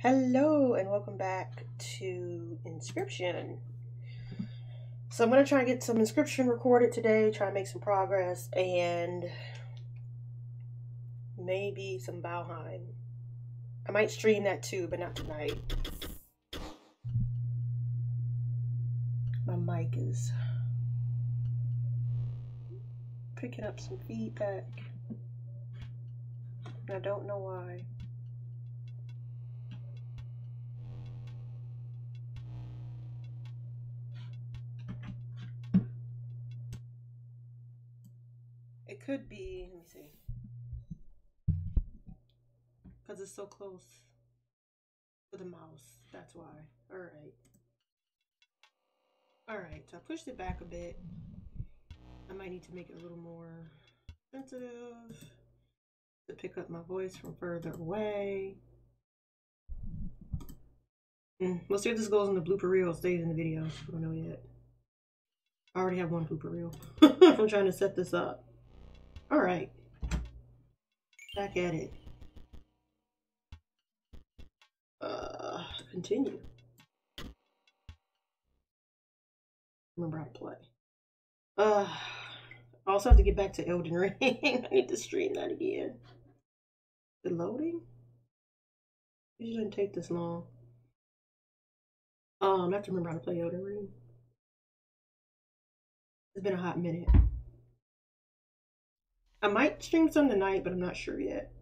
Hello and welcome back to Inscryption. So I'm going to try and get some Inscryption recorded today, try and make some progress, and maybe some Valheim. I might stream that too, but not tonight. My mic is picking up some feedback. I don't know why. Could be, let me see. Because it's so close to the mouse. That's why. Alright. Alright, so I pushed it back a bit. I might need to make it a little more sensitive to pick up my voice from further away. Mm, we'll see if this goes in the blooper reel stays in the video. I don't know yet. I already have one blooper reel. I'm trying to set this up. Alright. Back at it. Uh, continue. Remember how to play. Uh, I also have to get back to Elden Ring. I need to stream that again. The loading? It shouldn't take this long. Um, I have to remember how to play Elden Ring. It's been a hot minute. I might stream some tonight, but I'm not sure yet.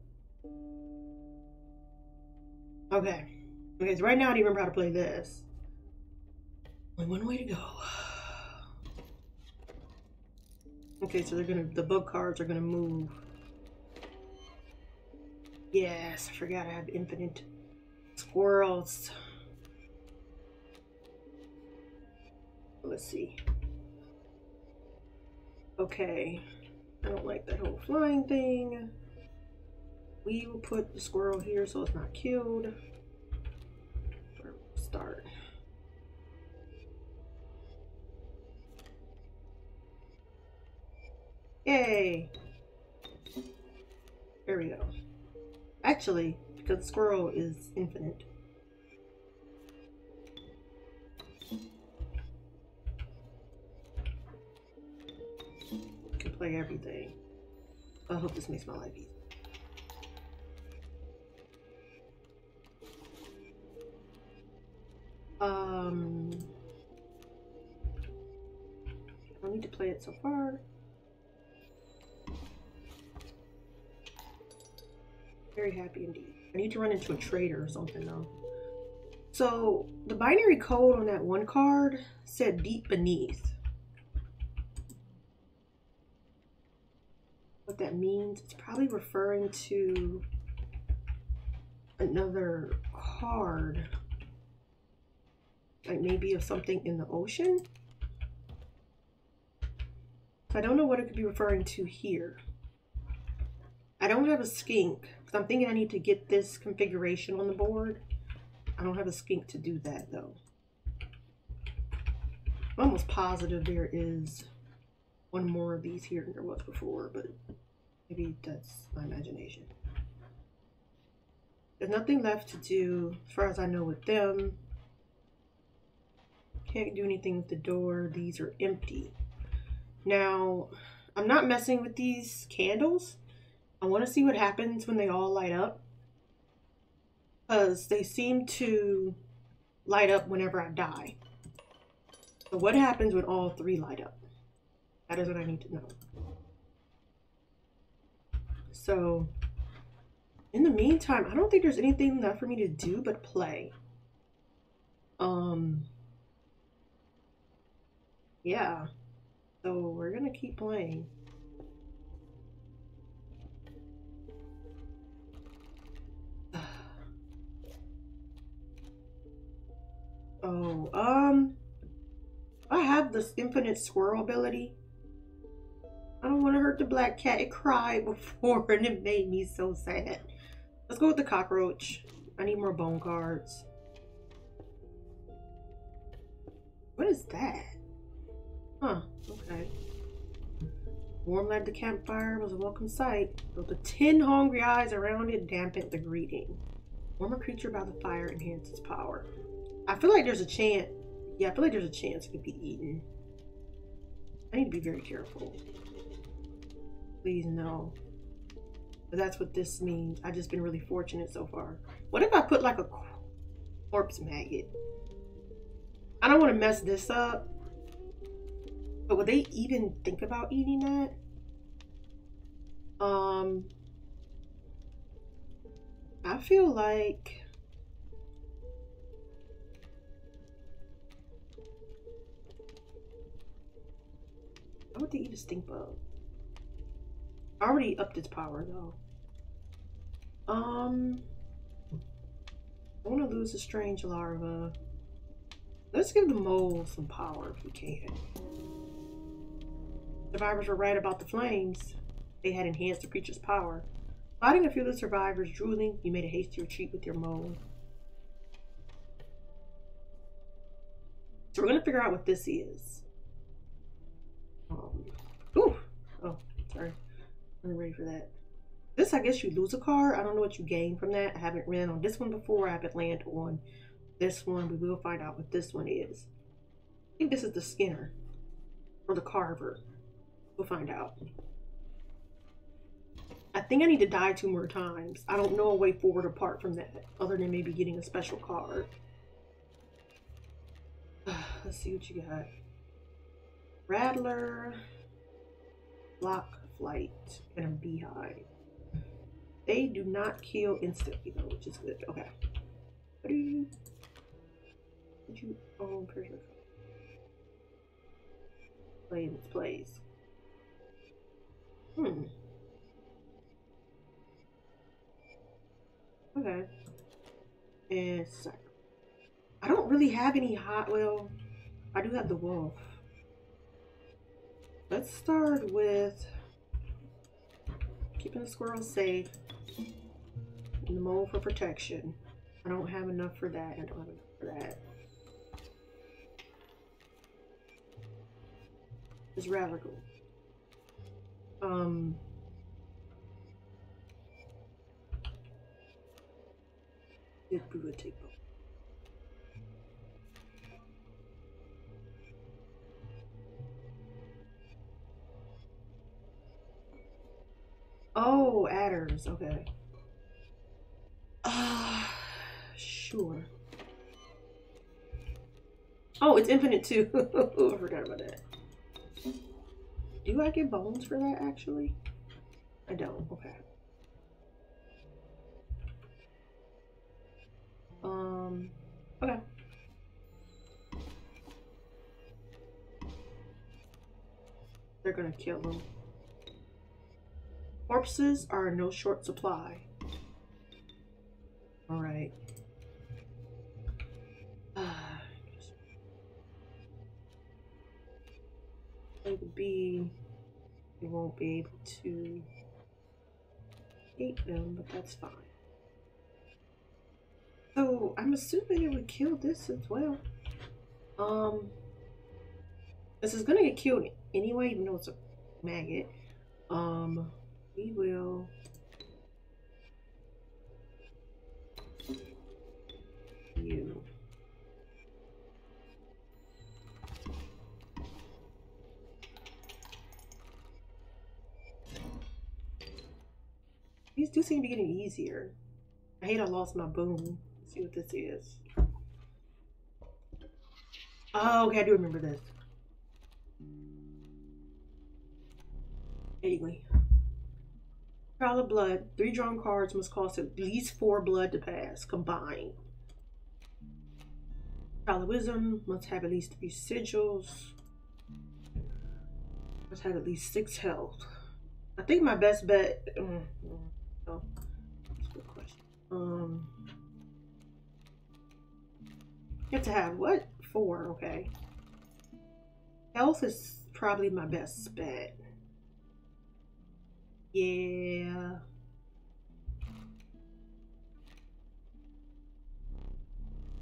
Okay. Okay, so right now I don't remember how to play this. Only one way to go. Okay, so they're gonna, the bug cards are gonna move. Yes, I forgot I have infinite squirrels. Let's see. Okay. I don't like that whole flying thing. We will put the squirrel here so it's not killed. Start. Yay! There we go. Actually, because squirrel is infinite. Play everything. I hope this makes my life easy. Um, I need to play it so far. Very happy indeed. I need to run into a trader or something though. So the binary code on that one card said deep beneath. What that means, it's probably referring to another card. Like maybe of something in the ocean. So I don't know what it could be referring to here. I don't have a skink because I'm thinking I need to get this configuration on the board. I don't have a skink to do that though. I'm almost positive there is one more of these here than there was before, but maybe that's my imagination. There's nothing left to do as far as I know with them. Can't do anything with the door. These are empty. Now, I'm not messing with these candles I want to see what happens when they all light up. Because they seem to light up whenever I die. So what happens when all three light up? That is what I need to know. So, in the meantime, I don't think there's anything left for me to do but play. Um, yeah. So we're gonna keep playing. Oh, um, I have this infinite squirrel ability. I don't want to hurt the black cat. It cried before and it made me so sad. Let's go with the cockroach. I need more bone cards. What is that? Huh, okay. Warm led the campfire was a welcome sight, but the ten hungry eyes around it dampened the greeting. Warm a creature by the fire enhances power. I feel like there's a chance. Yeah, I feel like there's a chance it could be eaten. I need to be very careful. Please no. But that's what this means. I've just been really fortunate so far. What if I put like a corpse maggot? I don't want to mess this up. But would they even think about eating that? Um, I feel like How would they eat a stink bug? Already upped its power though. Um, I want to lose a strange larva. Let's give the mole some power if we can. Survivors were right about the flames. They had enhanced the creature's power. Spotting a few of the survivors drooling, you made a hasty retreat with your mole. So we're gonna figure out what this is. Um, ooh, oh, sorry, I'm ready for that. This, I guess you lose a card. I don't know what you gain from that. I haven't ran on this one before. I haven't landed on this one. We will find out what this one is. I think this is the Skinner or the Carver. We'll find out. I think I need to die two more times. I don't know a way forward apart from that, other than maybe getting a special card. Let's see what you got. Rattler, Block Flight, and a Beehive. They do not kill instantly though, which is good. Okay. What do you... Did you... Oh, pressure. Play in its place. Hmm. Okay. And second. I don't really have any hot. Well, I do have the wolf. Let's start with keeping the squirrel safe and the mole for protection. I don't have enough for that. I don't have enough for that. It's rather cool. Um, it would take Oh, adders. Okay. Uh, sure. Oh, it's infinite too. I forgot about that. Do I get bones for that actually? I don't. Okay. Um. Okay. They're gonna kill them. Corpses are no short supply. All right. It would be, won't be able to eat them, but that's fine. So I'm assuming it would kill this as well. Um, this is gonna get killed anyway, even though it's a maggot. Um, we will you These do seem to be getting easier. I hate I lost my boom. Let's see what this is. Oh, okay, I do remember this. Anyway. Trial of blood. Three drawn cards must cost at least four blood to pass, combined. Trial of wisdom must have at least three sigils. Must have at least six health. I think my best bet. Mm, mm, oh, that's a good question. Um, you have to have what? Four, okay. Health is probably my best bet. Yeah.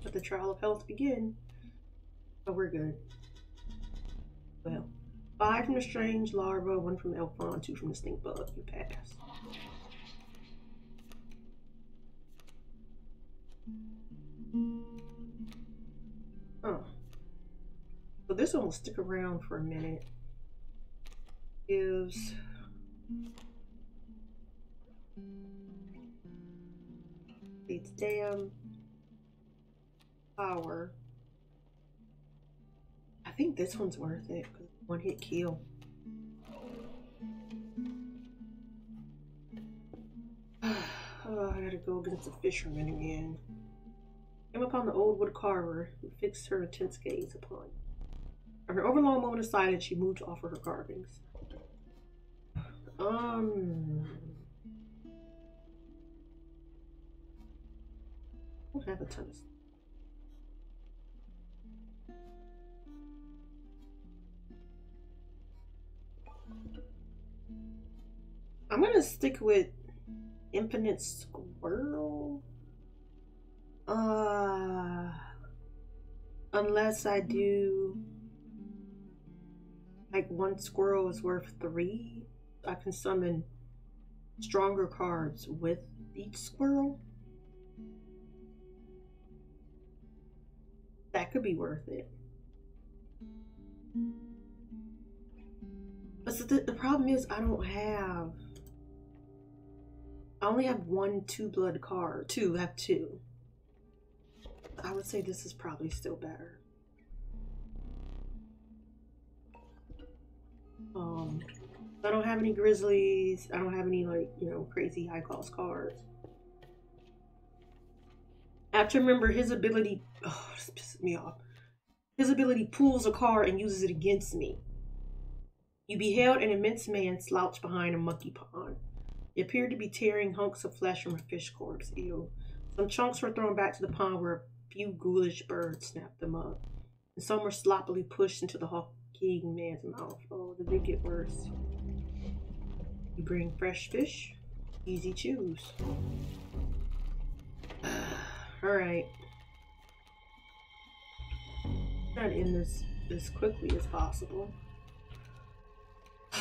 Let the trial of health begin. Oh, we're good. Well, five from the strange larva, one from the Elk Fawn, two from the stink bug. You pass. Oh. So this one will stick around for a minute. Gives it's damn power. I think this one's worth it because one hit kill. oh, I gotta go against the fisherman again. Came upon the old wood carver who fixed her intense gaze upon. After an overlong moment of silence, she moved to offer her carvings. Um. Have a ton of. I'm gonna stick with Infinite Squirrel. Uh, unless I do like one squirrel is worth three, I can summon stronger cards with each squirrel. That could be worth it. But the, the problem is I don't have I only have one two blood card. Two, have two. I would say this is probably still better. Um, I don't have any grizzlies. I don't have any like, you know, crazy high cost cards. I have to remember his ability, oh, this pisses me off. His ability pulls a card and uses it against me. You beheld an immense man slouch behind a monkey pond. He appeared to be tearing hunks of flesh from a fish corpse. Ew. Some chunks were thrown back to the pond where a few ghoulish birds snapped them up. And some were sloppily pushed into the hulking man's mouth. Oh, did it get worse? You bring fresh fish? Easy choose. Alright. Try to end this as quickly as possible.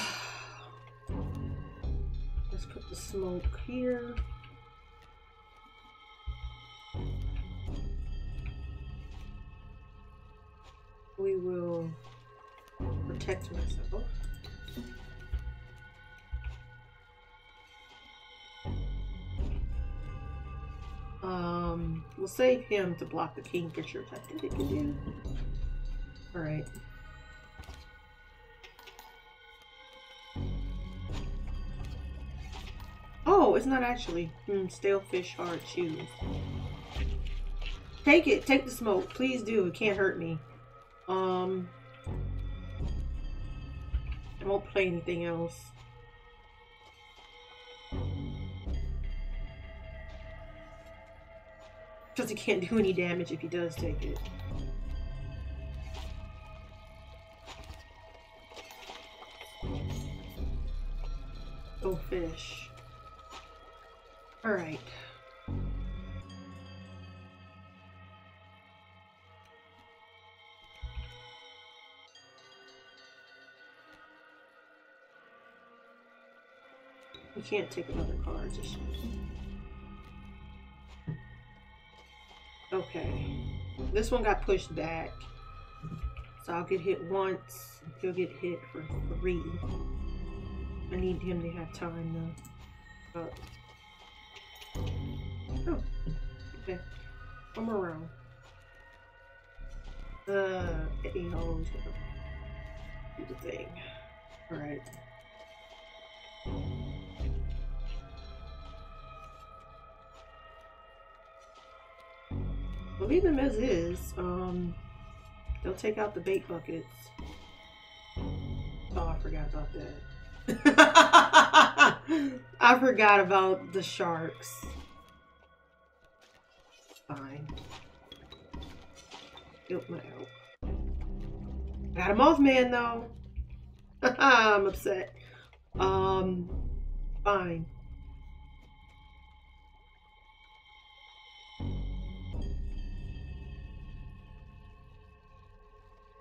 Let's put the smoke here. We will protect myself. Um, we'll save him to block the kingfishers. I think it can do. Alright. Oh, it's not actually. Hmm, stale fish, hard shoes. Take it. Take the smoke. Please do. It can't hurt me. Um, I won't play anything else. Because he can't do any damage if he does take it. Oh, fish. All right. You can't take another card just Okay. This one got pushed back. So I'll get hit once. He'll get hit for three. I need him to have time to... Uh, Oh, okay. One more round. Uh, Hall's gonna do the thing. Alright. We'll leave them as is. Um, they'll take out the bait buckets. Oh, I forgot about that. I forgot about the sharks fine. Built my elk. Got a Mothman though. I'm upset. Um, fine.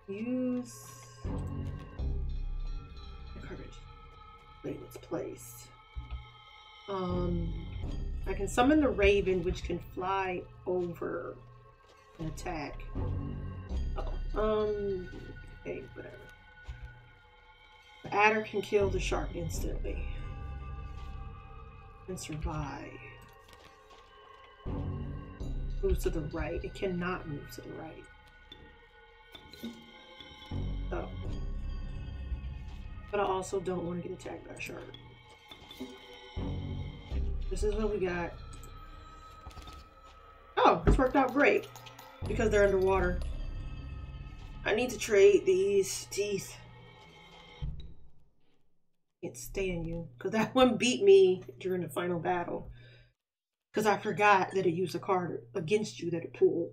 Use courage. Wait, its place. Um, I I can summon the Raven, which can fly over and attack. Oh, um, okay, whatever. The adder can kill the shark instantly and survive. Move to the right. It cannot move to the right. Oh. But I also don't want to get attacked by a shark. This is what we got. Oh, this worked out great. Because they're underwater. I need to trade these teeth. Can't stand you. Because that one beat me during the final battle. Because I forgot that it used a card against you that it pulled.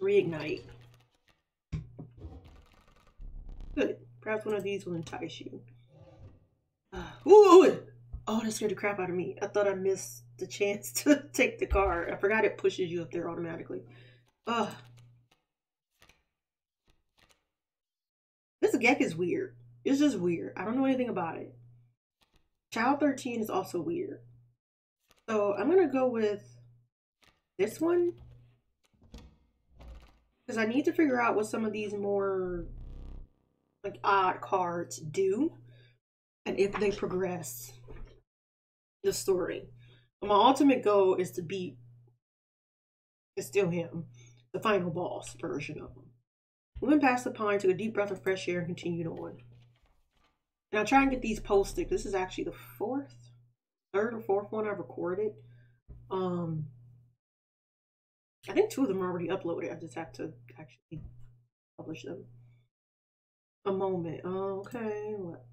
Reignite. Good. Perhaps one of these will entice you. Uh, ooh! Oh, that scared the crap out of me. I thought I missed the chance to take the card. I forgot it pushes you up there automatically. Ugh. This Geck is weird. It's just weird. I don't know anything about it. Child 13 is also weird. So I'm going to go with this one. Because I need to figure out what some of these more like odd cards do and if they progress the story. But my ultimate goal is to beat it's still him, the final boss version of him. Moving past the pine, took a deep breath of fresh air and continued on. And I'll try and get these posted. This is actually the fourth, third or fourth one I've recorded. Um I think two of them are already uploaded. I just have to actually publish them. A moment. Okay, what?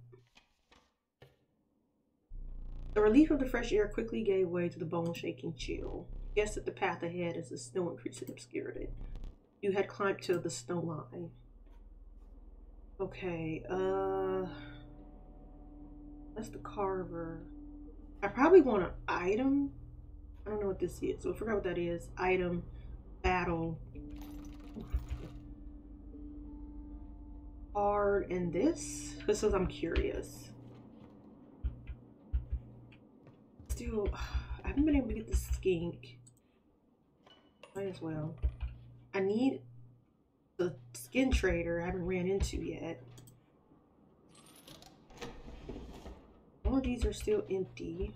The relief of the fresh air quickly gave way to the bone-shaking chill. Guessed that the path ahead as the snow increased and obscured it. You had climbed to the snow line. Okay, uh... That's the carver. I probably want an item. I don't know what this is, so I forgot what that is. Item, battle, card, and this. This says I'm curious. still, I haven't been able to get the skink. Might as well. I need the skin trader I haven't ran into yet. All of these are still empty.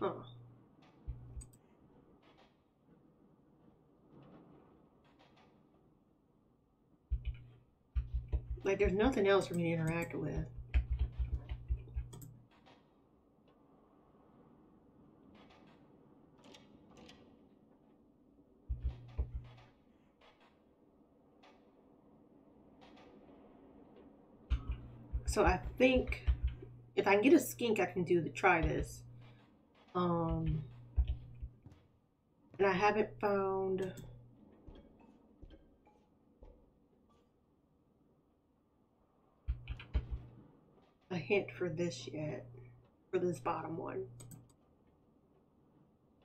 Huh. Like there's nothing else for me to interact with. So I think if I can get a skink, I can do the try this. Um, and I haven't found. Hint for this yet, for this bottom one.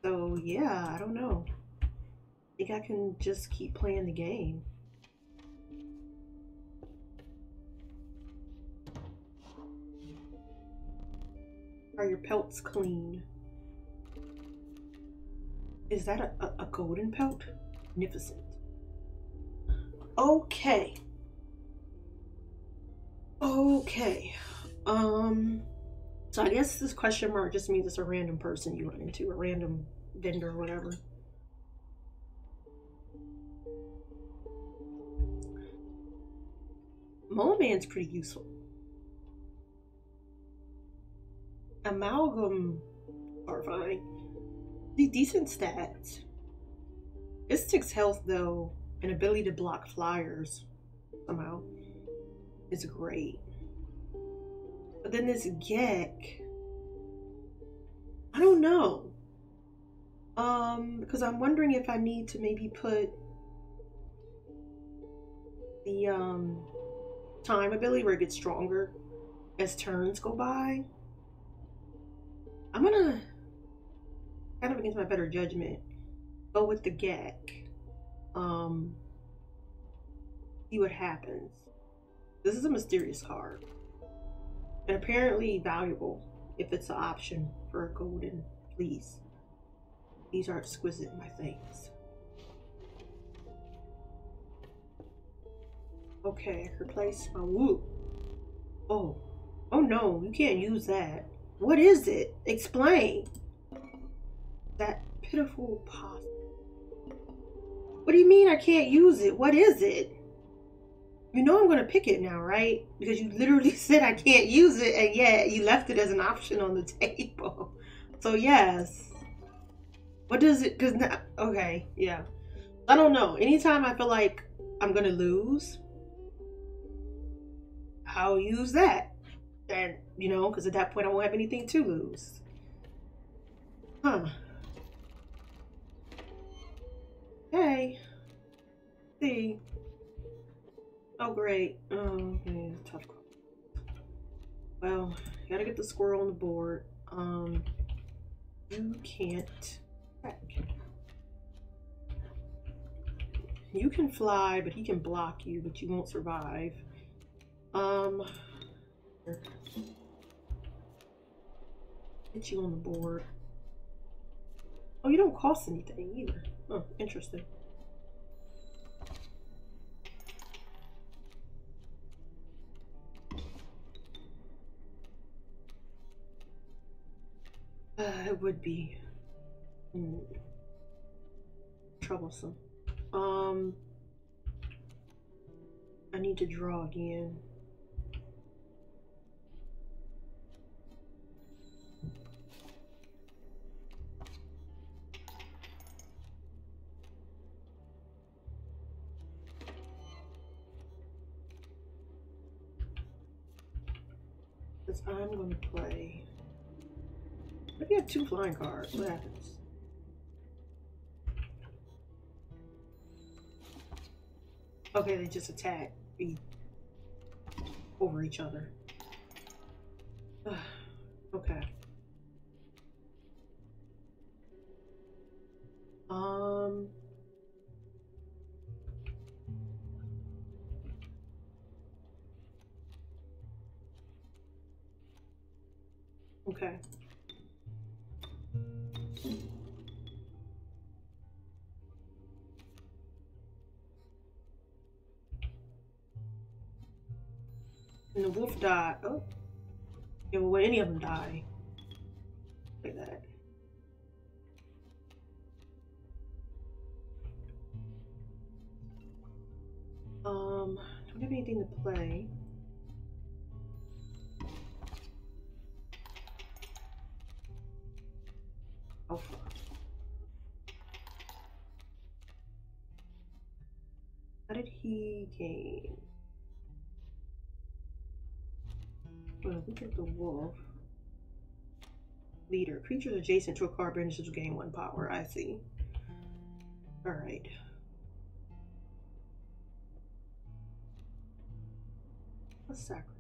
So yeah, I don't know. I think I can just keep playing the game. Are your pelts clean? Is that a, a, a golden pelt? Magnificent. Okay. Okay. Um, so I guess this question mark just means it's a random person you run into, a random vendor or whatever. Mole Man's pretty useful. Amalgam are fine. The decent stats. Istik's health, though, and ability to block flyers somehow is great. But then this Geck, I don't know. Um, because I'm wondering if I need to maybe put the um time ability where it gets stronger as turns go by. I'm gonna kind of against my better judgment go with the Geck. Um, see what happens. This is a mysterious card. Apparently valuable if it's an option for a golden fleece. These are exquisite, my things. Okay, replace my woo. Oh. Oh no, you can't use that. What is it? Explain. That pitiful pos. What do you mean I can't use it? What is it? You know I'm gonna pick it now, right? Because you literally said I can't use it, and yet you left it as an option on the table. So yes. What does it? Because now, okay, yeah. I don't know. Anytime I feel like I'm gonna lose, I'll use that, and you know, because at that point I won't have anything to lose. Huh. Hey. See. Oh, great. Oh, okay. Tough call. Well, gotta get the squirrel on the board. Um, you can't You can fly, but he can block you, but you won't survive. Um, get you on the board. Oh, you don't cost anything either. Oh, interesting. Uh, it would be mm, troublesome. Um, I need to draw again. Because I'm going to play. Maybe you have two flying cards. What happens? Okay, they just attack over each other. okay. Um. Okay. The wolf died. Oh. Yeah, well, any of them die. Like that. Um, don't have anything to play. Oh, How did he gain? Look at the wolf. Leader. Creatures adjacent to a card benefits gain one power. I see. Alright. A sacrifice.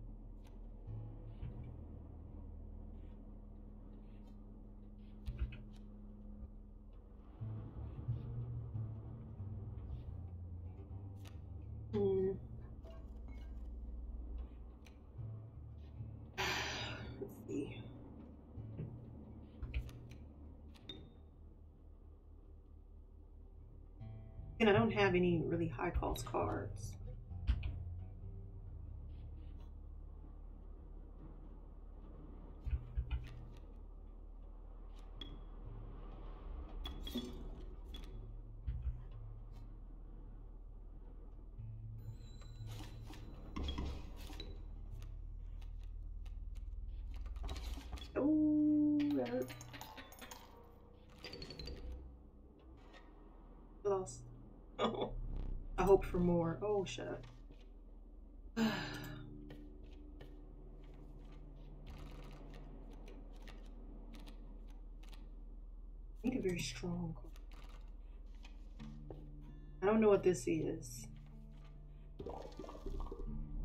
Have any really high cost cards. Oh, that Lost. Oh, I hope for shut up. need a very strong. I don't know what this is.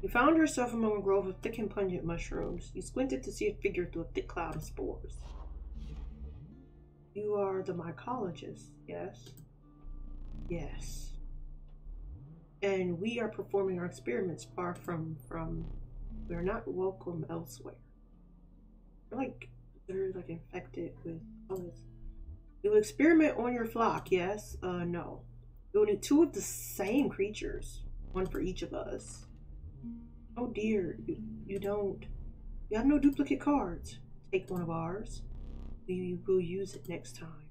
You found yourself among a grove of thick and pungent mushrooms. You squinted to see a figure through a thick cloud of spores. You are the mycologist, yes? Yes. And we are performing our experiments far from from we are not welcome elsewhere. Like they're like infected with this. You experiment on your flock, yes? Uh no. You need two of the same creatures, one for each of us. Oh dear, you, you don't. You have no duplicate cards. Take one of ours. We will use it next time.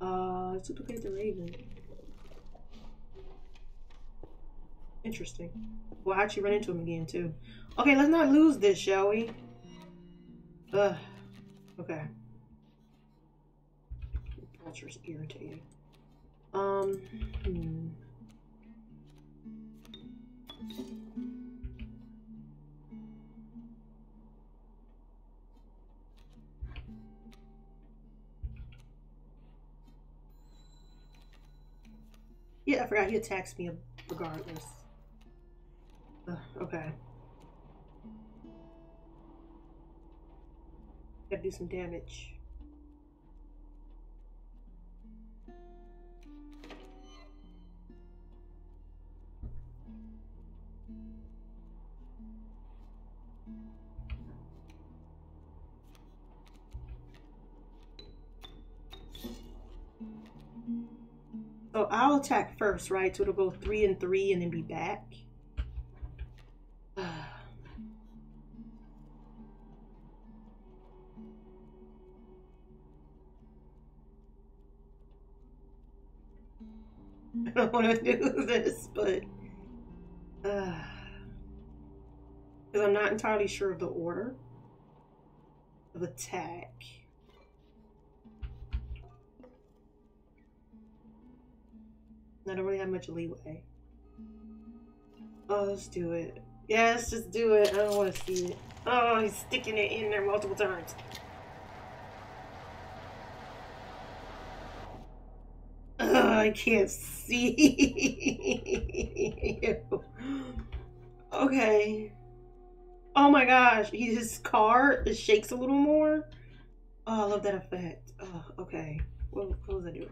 Uh, duplicate the raven. Interesting. Well, actually run into him again, too. Okay, let's not lose this, shall we? Ugh. Okay. Vulture's irritating. Um, hmm. Yeah, I forgot he attacks me regardless. Ugh, okay. Gotta do some damage. I'll attack first, right? So it'll go three and three and then be back. I don't want to do this, but because uh, I'm not entirely sure of the order of attack. I don't really have much leeway. Oh, let's do it. Yeah, let's just do it. I don't want to see it. Oh, he's sticking it in there multiple times. Oh, I can't see. okay. Oh my gosh, his car shakes a little more. Oh, I love that effect. Oh, okay. What, what was I doing?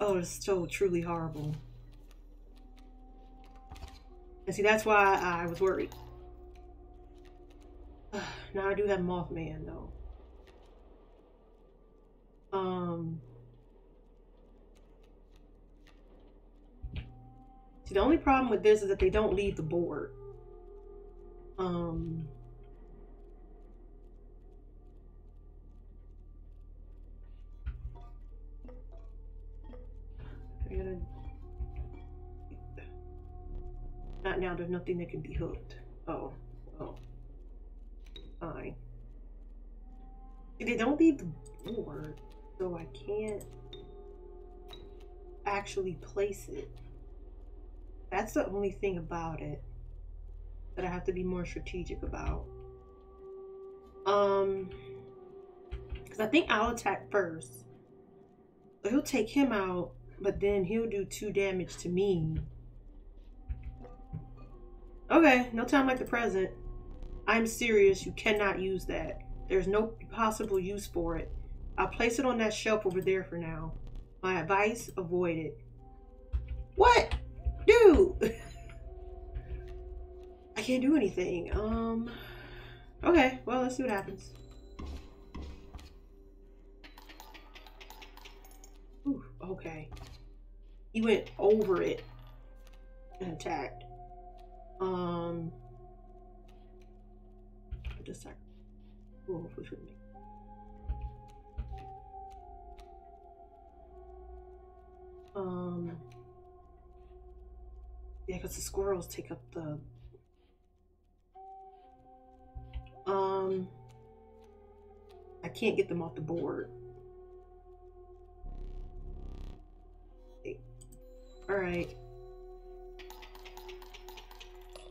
Oh, it's so truly horrible. And see, that's why I was worried. now I do have Mothman, though. Um... See, the only problem with this is that they don't leave the board. Um... Now, there's nothing that can be hooked. Oh, oh. Fine. They don't leave the board, so I can't actually place it. That's the only thing about it that I have to be more strategic about. Um, because I think I'll attack first. He'll take him out but then he'll do two damage to me. Okay, no time like the present. I'm serious, you cannot use that. There's no possible use for it. I'll place it on that shelf over there for now. My advice, avoid it. What? Dude! I can't do anything. Um, okay, well, let's see what happens. Ooh, okay. He went over it and attacked. Um, just a sec. Wolf was with me. Um, yeah, because the squirrels take up the. Um, I can't get them off the board. Alright.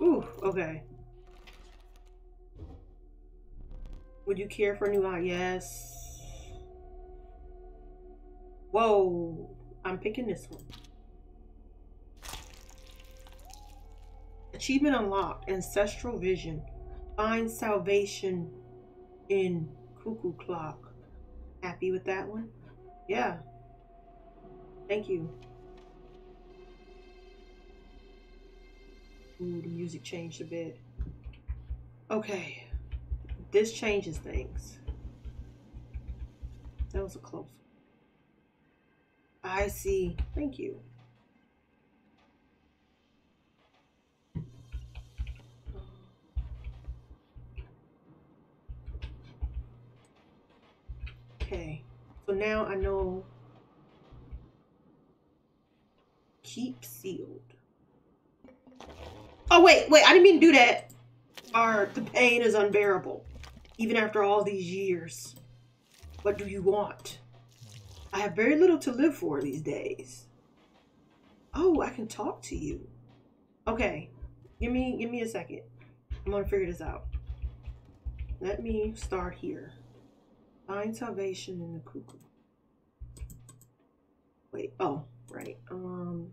Ooh, okay. Would you care for a new eye? Yes. Whoa. I'm picking this one. Achievement unlocked. Ancestral vision. Find salvation in Cuckoo Clock. Happy with that one? Yeah. Thank you. Ooh, the music changed a bit. Okay. This changes things. That was a close. one. I see. Thank you. Okay. So now I know keep sealed. Oh wait, wait, I didn't mean to do that. Our the pain is unbearable. Even after all these years. What do you want? I have very little to live for these days. Oh, I can talk to you. Okay. Give me give me a second. I'm gonna figure this out. Let me start here. Find salvation in the cuckoo. Wait, oh, right. Um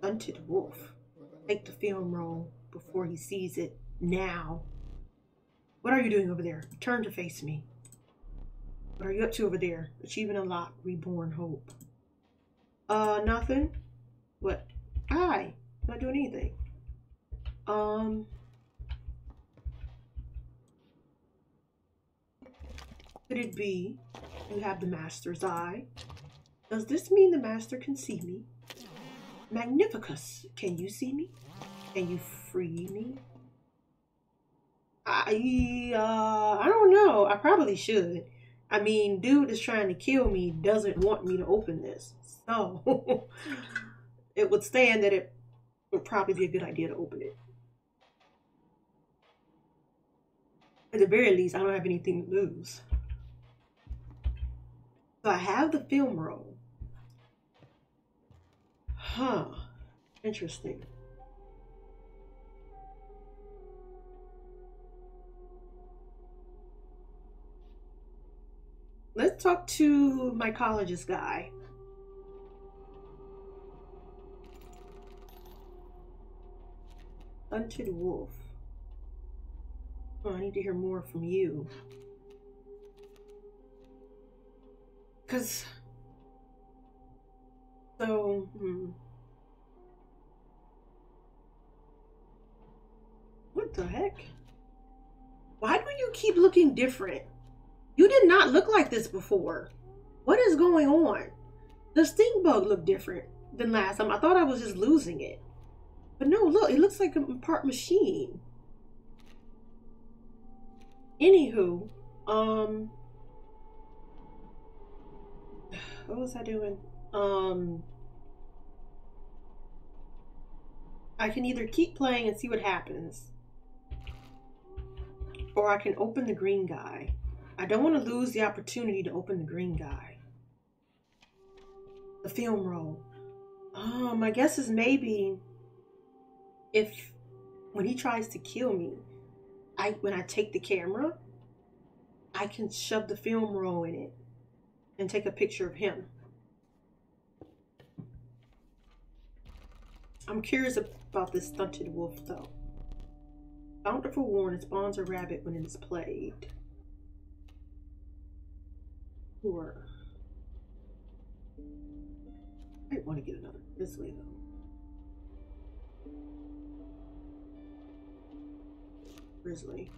Stunted wolf. Take the film roll before he sees it now. What are you doing over there? Turn to face me. What are you up to over there? Achieving a lot, reborn hope. Uh, nothing. What? Hi. Not doing anything. Um. Could it be you have the master's eye? Does this mean the master can see me? Magnificus, can you see me? Can you free me? I uh I don't know. I probably should. I mean, dude is trying to kill me, doesn't want me to open this. So it would stand that it would probably be a good idea to open it. At the very least, I don't have anything to lose. So I have the film roll. Huh. Interesting. Let's talk to mycologist guy. Stunted wolf. Oh, I need to hear more from you. Because so, hmm. What the heck? Why do you keep looking different? You did not look like this before. What is going on? The stink bug looked different than last time. I thought I was just losing it. But no, look, it looks like a part machine. Anywho, um, what was I doing? Um, I can either keep playing and see what happens, or I can open the green guy. I don't want to lose the opportunity to open the green guy. The film roll. Um, my guess is maybe if when he tries to kill me, I when I take the camera, I can shove the film roll in it and take a picture of him. I'm curious about this stunted wolf, though. Bountiful warn it spawns a rabbit when it is played. Or I want to get another this way though. Grizzly.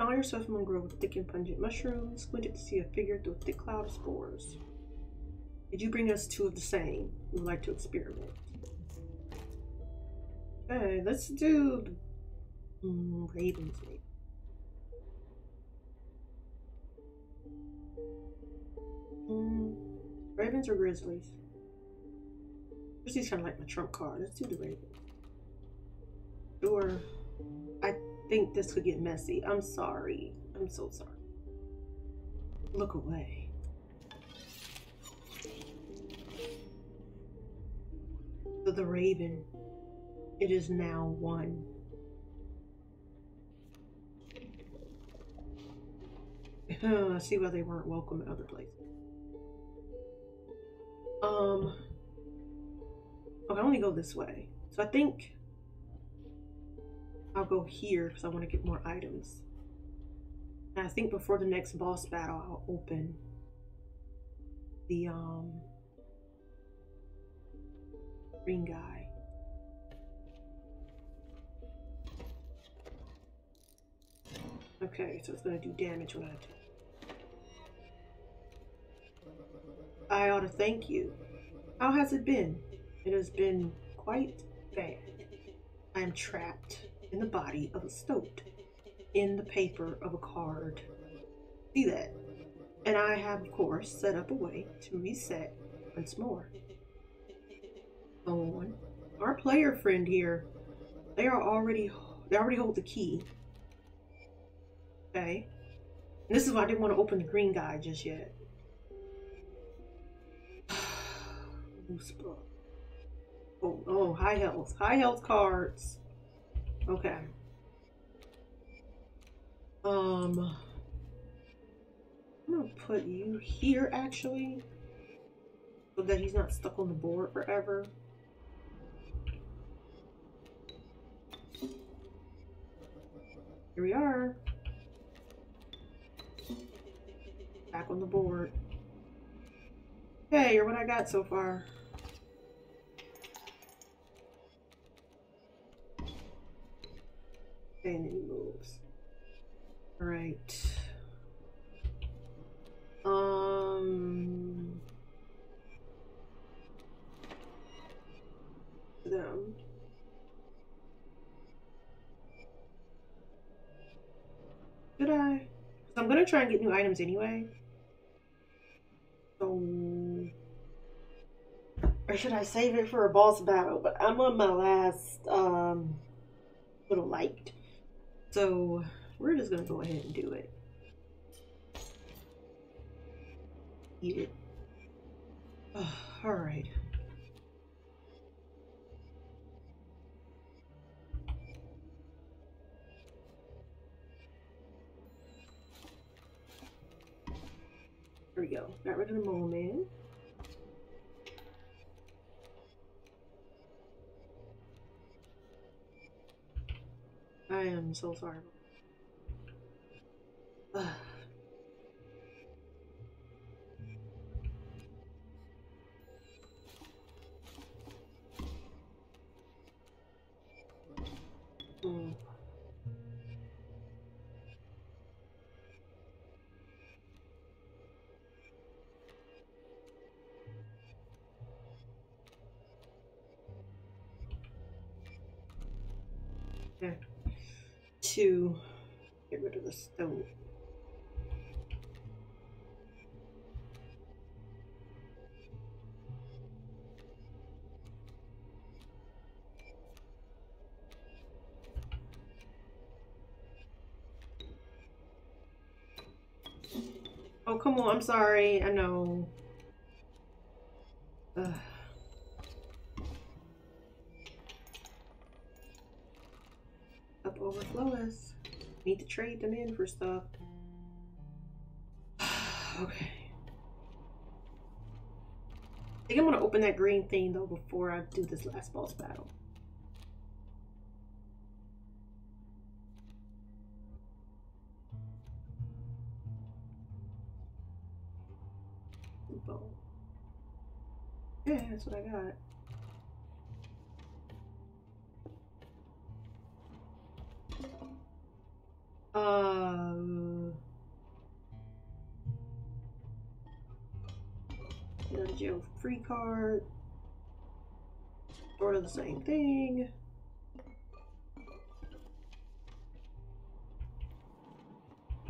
Found yourself a grove of thick and pungent mushrooms, squinted to see a figure through a thick cloud of spores. Did you bring us two of the same? We would like to experiment. Okay, let's do mm, ravens. Maybe. Mm, ravens or grizzlies? Grizzlies kind of like my trump card. Let's do the ravens. Sure. I think this could get messy. I'm sorry. I'm so sorry. Look away. So the raven, it is now one. I see why they weren't welcome in other places. Um, I can only go this way. So I think I'll go here because I want to get more items. And I think before the next boss battle, I'll open the um green guy. Okay, so it's gonna do damage when I do. I ought to thank you. How has it been? It has been quite bad. I am trapped in the body of a stoat, in the paper of a card. See that? And I have, of course, set up a way to reset once more. Go on. Our player friend here, they are already, they already hold the key. Okay. And this is why I didn't want to open the green guy just yet. Oh, oh, high health. High health cards. Okay. Um, I'm gonna put you here actually, so that he's not stuck on the board forever. Here we are. Back on the board. Hey, you're what I got so far. He moves. Alright. Um them. Should I? I'm gonna try and get new items anyway. So or should I save it for a boss battle? But I'm on my last um little light. So we're just gonna go ahead and do it. Eat it. Oh, all right. There we go. Got rid of the mole man. I am so sorry. mm. To get rid of the stone. Oh, come on. I'm sorry. I know. Trade them in for stuff. okay. I think I'm gonna open that green thing though before I do this last boss battle. Yeah, that's what I got. Card. Sort of the same thing.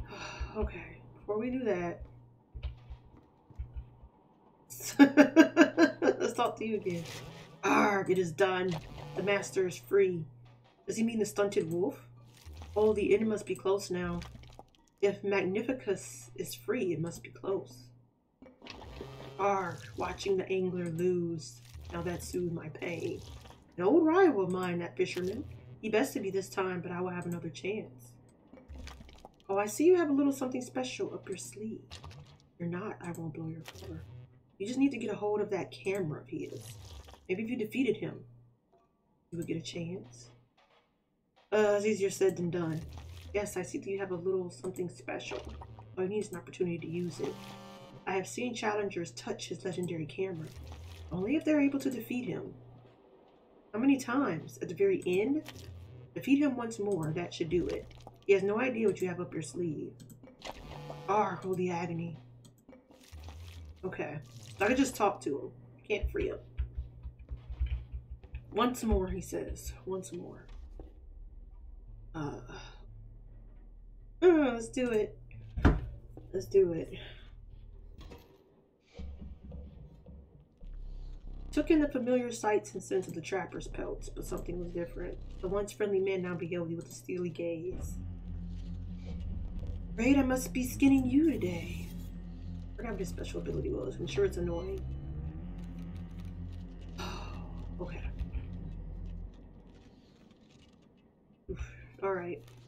okay, before we do that, let's talk to you again. Arg, it is done. The master is free. Does he mean the stunted wolf? Oh, the end must be close now. If Magnificus is free, it must be close. Arg, watching the angler lose. Now that soothed my pain. An old rival of mine, that fisherman. He bested me this time, but I will have another chance. Oh, I see you have a little something special up your sleeve. You're not, I won't blow your cover. You just need to get a hold of that camera of his. Maybe if you defeated him, you would get a chance. Uh, it's easier said than done. Yes, I see that you have a little something special. All you need an opportunity to use it. I have seen challengers touch his legendary camera. Only if they're able to defeat him. How many times? At the very end? Defeat him once more, that should do it. He has no idea what you have up your sleeve. Ah, holy agony. Okay. I could just talk to him. Can't free him. Once more, he says. Once more. Uh, let's do it. Let's do it. Took in the familiar sights and scents of the trapper's pelts, but something was different. The once friendly man now beheld you with a steely gaze. Afraid I must be skinning you today. I forgot what his special ability was. I'm sure it's annoying. okay. Alright. Okay,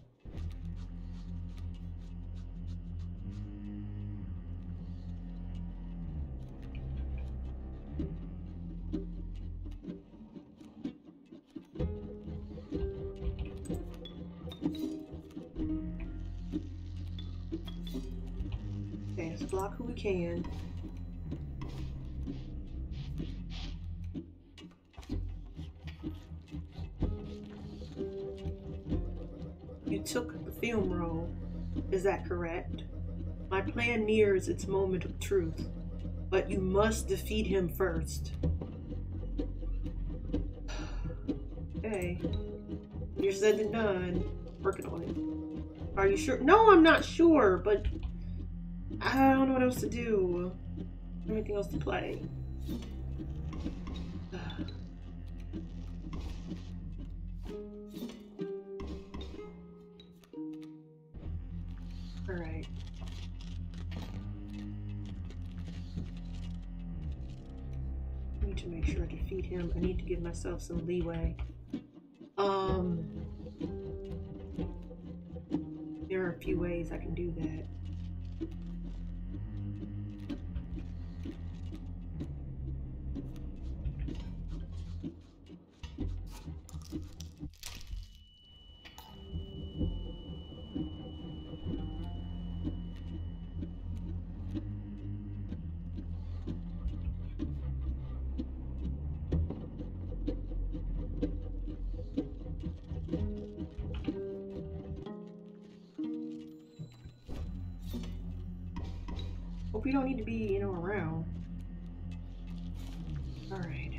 block who we can. You took the film roll. Is that correct? My plan nears its moment of truth, but you must defeat him first. okay. You're said and done. Working on it. Are you sure? No, I'm not sure, but I don't know what else to do. Anything else to play? All right. I need to make sure I defeat him. I need to give myself some leeway. Um, there are a few ways I can do that. You don't need to be, you know, around. Alright.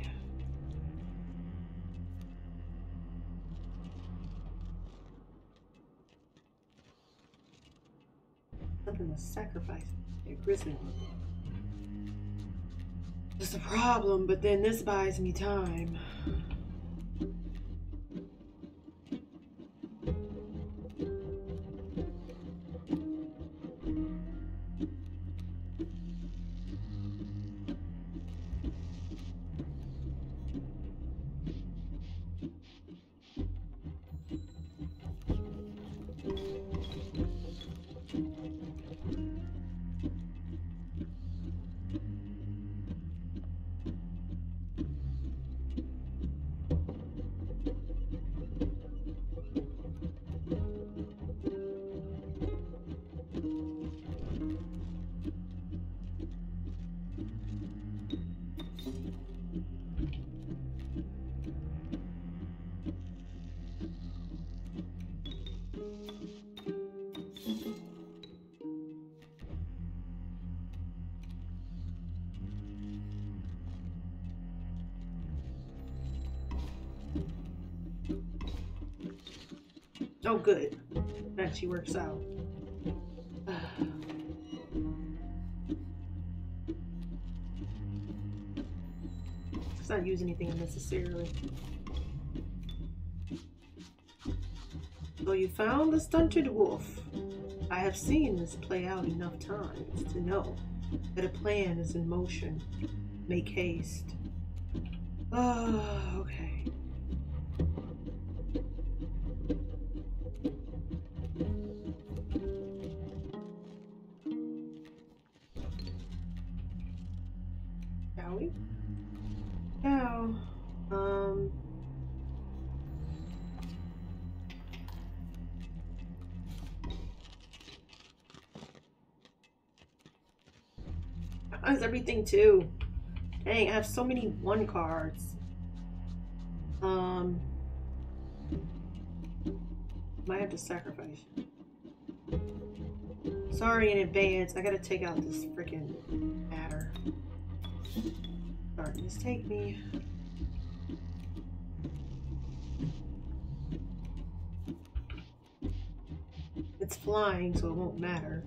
Something to sacrifice. A grizzly. It's a problem, but then this buys me time. Oh, good. That actually works out. Let's not use anything unnecessarily. So you found the stunted wolf. I have seen this play out enough times to know that a plan is in motion. Make haste. Oh, okay. Everything too. Dang, I have so many one cards. Um, might have to sacrifice. Sorry in advance. I gotta take out this freaking adder. Darkness, take me. It's flying, so it won't matter.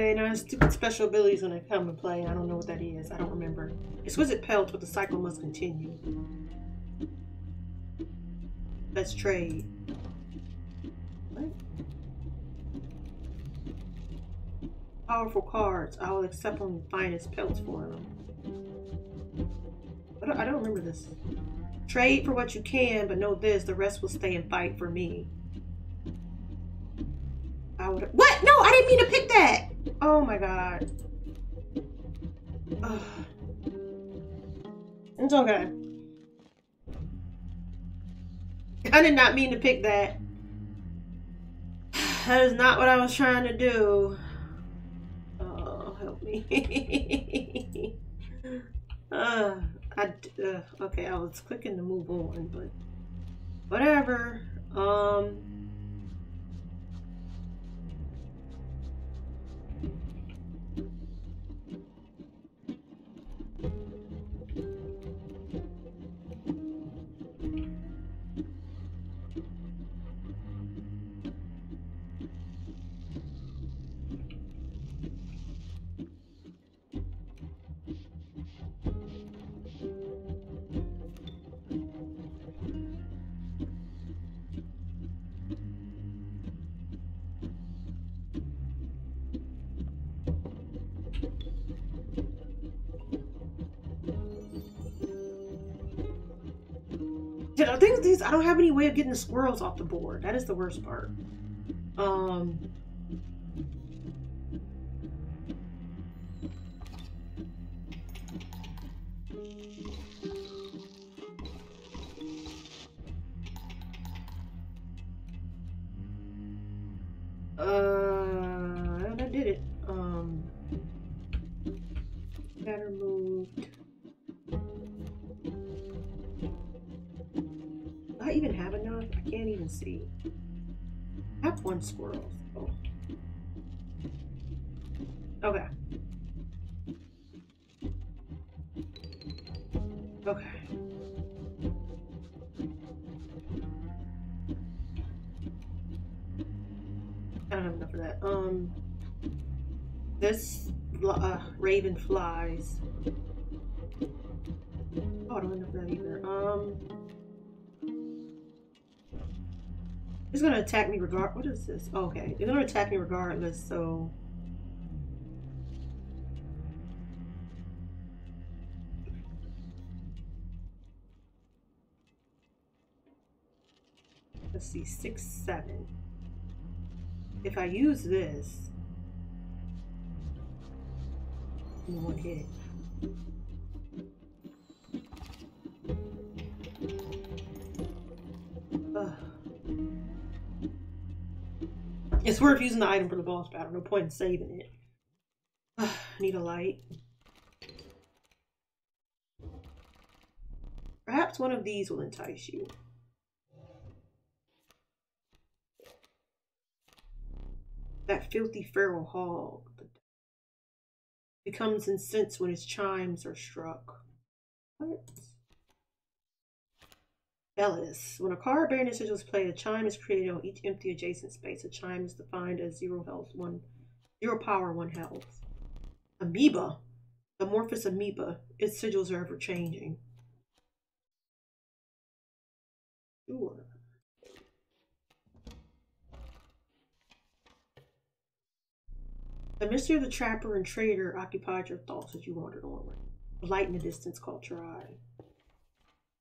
And I stupid special abilities when I come and play. I don't know what that is. I don't remember. Exquisite pelt, but the cycle must continue. Let's trade. What? Powerful cards. I will accept only finest pelts for them. I don't, I don't remember this. Trade for what you can, but know this, the rest will stay and fight for me. I would What? No, I didn't mean to pick that! Oh my god. Ugh. It's okay. I did not mean to pick that. That is not what I was trying to do. Oh, help me. uh, I, uh, okay, I was clicking to move on, but whatever. Um, I think these I don't have any way of getting the squirrels off the board. That is the worst part. Um it's gonna attack me regard. What is this? Oh, okay, it's gonna attack me regardless. So. Let's see, six, seven if I use this one hit. Worth using the item for the boss battle. No point in saving it. Ugh, need a light. Perhaps one of these will entice you. that filthy feral hog becomes incensed when his chimes are struck. What? Bellist. When a card bearing sigil is played, a chime is created on each empty adjacent space. A chime is defined as zero health, one zero power, one health. Amoeba. Amorphous amoeba. Its sigils are ever changing. Sure. The mystery of the trapper and trader occupied your thoughts as you wandered onward. A light in the distance caught your eye.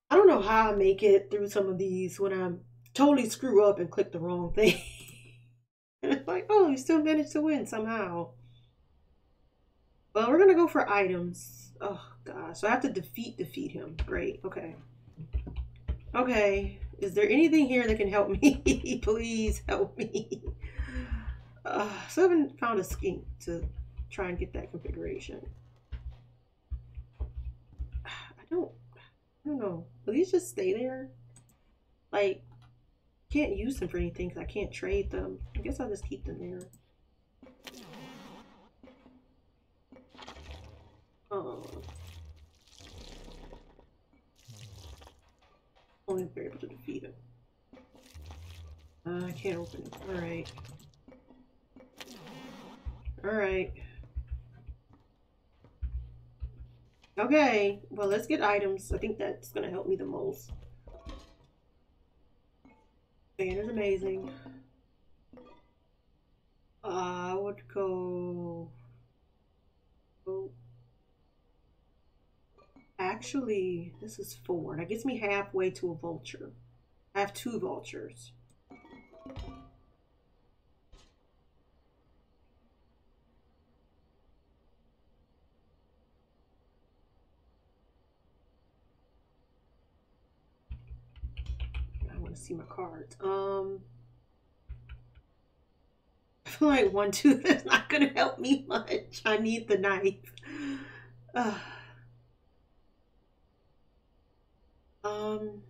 I don't know how I make it through some of these when I totally screw up and click the wrong thing. and it's like, oh, you still managed to win somehow. Well, we're gonna go for items. Oh gosh, so I have to defeat defeat him. Great. Okay. Okay. Is there anything here that can help me? Please help me. Uh, so I haven't found a skink to try and get that configuration. I don't. I don't know. Will these just stay there? Like, can't use them for anything because I can't trade them. I guess I'll just keep them there. Oh. Only if they're able to defeat him. Uh, I can't open it. Alright. Alright. Okay, well let's get items. I think that's gonna help me the most. Fan is amazing. I would go... go... Actually, this is four. That gets me halfway to a vulture. I have two vultures. See my cards. Um, I feel like one tooth is not going to help me much. I need the knife. Uh, um,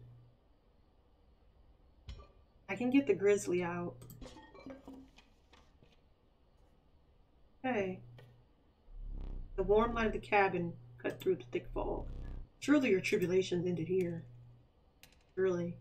I can get the grizzly out. Okay. The warm light of the cabin cut through the thick fog. Surely your tribulations ended here. Surely.